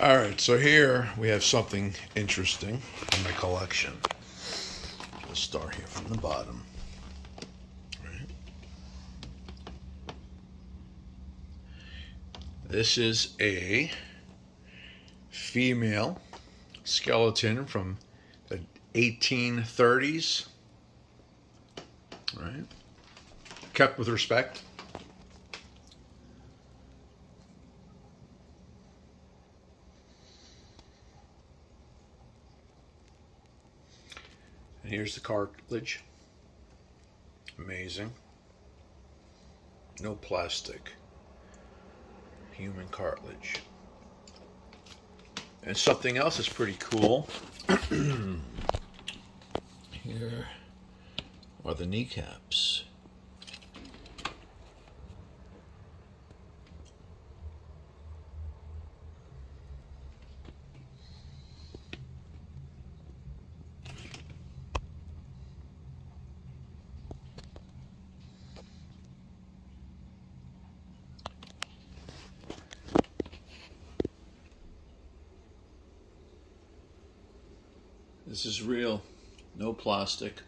All right, so here we have something interesting in my collection. We'll start here from the bottom. Right. This is a female skeleton from the 1830s. Right. Kept with respect. And here's the cartilage. Amazing. No plastic. Human cartilage. And something else is pretty cool. Here are the kneecaps. This is real, no plastic.